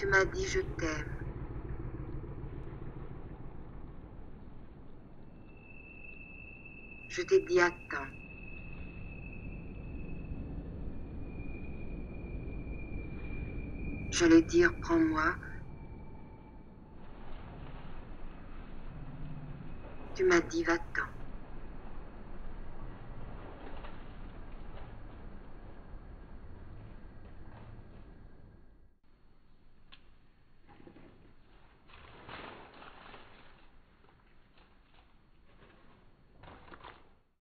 Tu m'as dit je t'aime. Je t'ai dit attends. J'allais dire prends-moi. Tu m'as dit va-t'en.